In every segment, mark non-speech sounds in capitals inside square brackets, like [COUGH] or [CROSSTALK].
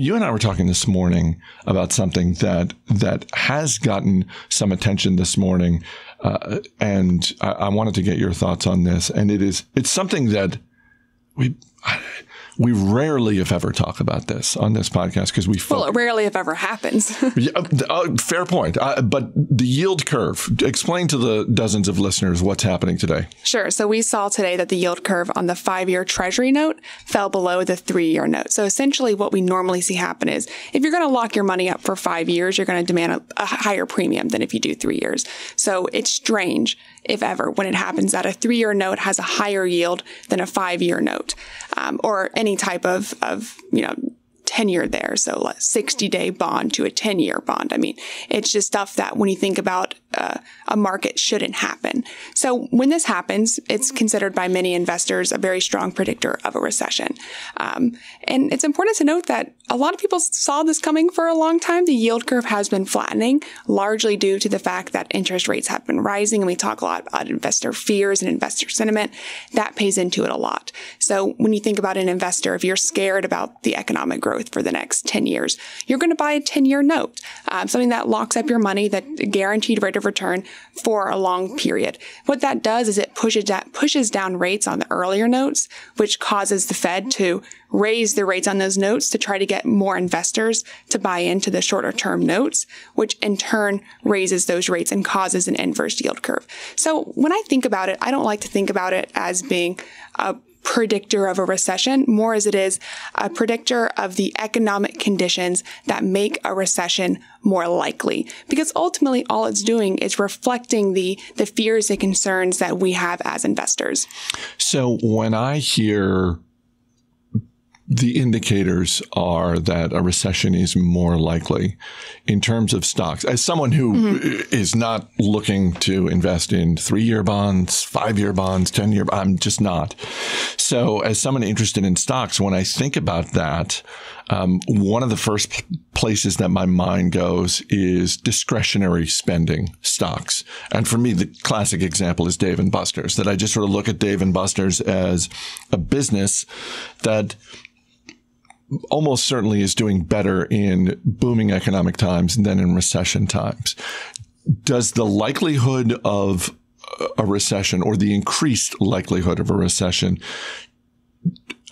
you and I were talking this morning about something that that has gotten some attention this morning, uh, and I, I, wanted to get your thoughts on this. And it is it's something that we we rarely, if ever, talk about this on this podcast because we well, it rarely, if ever, happens. [LAUGHS] yeah, uh, fair point. Uh, but the yield curve. Explain to the dozens of listeners what's happening today. Sure. So we saw today that the yield curve on the five-year Treasury note fell below the three-year note. So essentially, what we normally see happen is if you're going to lock your money up for five years, you're going to demand a, a higher premium than if you do three years. So it's strange if ever, when it happens that a three year note has a higher yield than a five year note, um, or any type of, of, you know, tenure there. So a 60 day bond to a 10 year bond. I mean, it's just stuff that when you think about uh, a market shouldn't happen. So when this happens, it's considered by many investors a very strong predictor of a recession. Um, and it's important to note that a lot of people saw this coming for a long time. The yield curve has been flattening, largely due to the fact that interest rates have been rising. And we talk a lot about investor fears and investor sentiment. That pays into it a lot. So when you think about an investor, if you're scared about the economic growth, for the next 10 years. You're going to buy a 10 year note, um, something that locks up your money, that guaranteed rate of return for a long period. What that does is it pushes, that, pushes down rates on the earlier notes, which causes the Fed to raise the rates on those notes to try to get more investors to buy into the shorter term notes, which in turn raises those rates and causes an inverse yield curve. So when I think about it, I don't like to think about it as being a predictor of a recession more as it is a predictor of the economic conditions that make a recession more likely. Because ultimately all it's doing is reflecting the, the fears and concerns that we have as investors. So when I hear the indicators are that a recession is more likely in terms of stocks. As someone who mm-hmm. is not looking to invest in three year bonds, five year bonds, 10 year, I'm just not. So as someone interested in stocks, when I think about that, um, one of the first places that my mind goes is discretionary spending stocks. And for me, the classic example is Dave and Buster's that I just sort of look at Dave and Buster's as a business that almost certainly is doing better in booming economic times than in recession times. Does the likelihood of a recession or the increased likelihood of a recession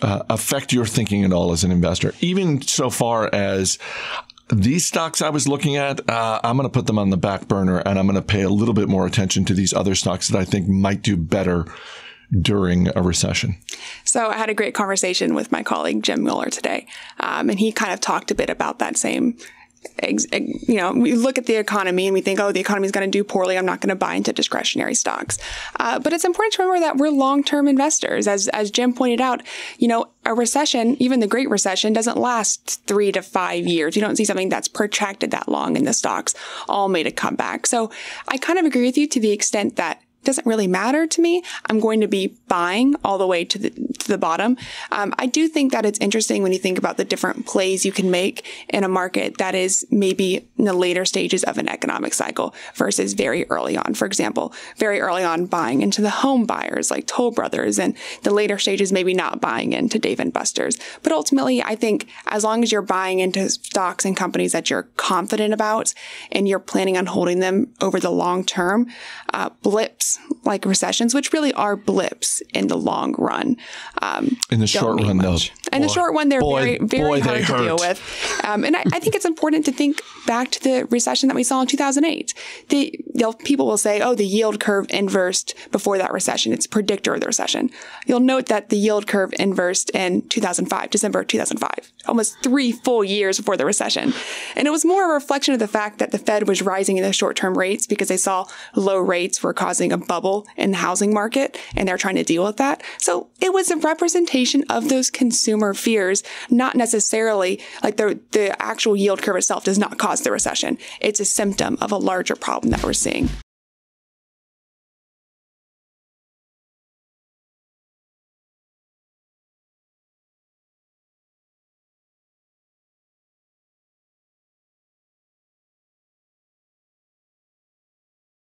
uh, affect your thinking at all as an investor? Even so far as these stocks I was looking at, uh, I'm going to put them on the back burner and I'm going to pay a little bit more attention to these other stocks that I think might do better during a recession? So I had a great conversation with my colleague Jim Mueller today, um, and he kind of talked a bit about that same you know, we look at the economy and we think, oh, the economy is going to do poorly. I'm not going to buy into discretionary stocks. Uh, but it's important to remember that we're long-term investors. As, as Jim pointed out, you know, a recession, even the Great Recession, doesn't last three to five years. You don't see something that's protracted that long in the stocks all made a comeback. So I kind of agree with you to the extent that doesn't really matter to me. I'm going to be buying all the way to the to the bottom. Um, I do think that it's interesting when you think about the different plays you can make in a market that is maybe in the later stages of an economic cycle versus very early on. For example, very early on buying into the home buyers like Toll Brothers, and the later stages maybe not buying into Dave and Buster's. But ultimately, I think as long as you're buying into stocks and companies that you're confident about and you're planning on holding them over the long term, uh, blips like recessions, which really are blips in the long run. Um, in the short run, much. In the short one they're boy, very, very boy, hard to hurt. deal with. Um, and I, I, think it's important to think back to the recession that we saw in 2008. The, people will say, oh, the yield curve inversed before that recession. It's a predictor of the recession. You'll note that the yield curve inversed in 2005, December 2005, almost three full years before the recession. And it was more a reflection of the fact that the Fed was rising in the short-term rates because they saw low rates were causing a bubble in the housing market and they're trying to deal with that. So it was a representation of those consumer fears, not necessarily like the, the actual yield curve itself does not cause the recession. It's a symptom of a larger problem that we're seeing.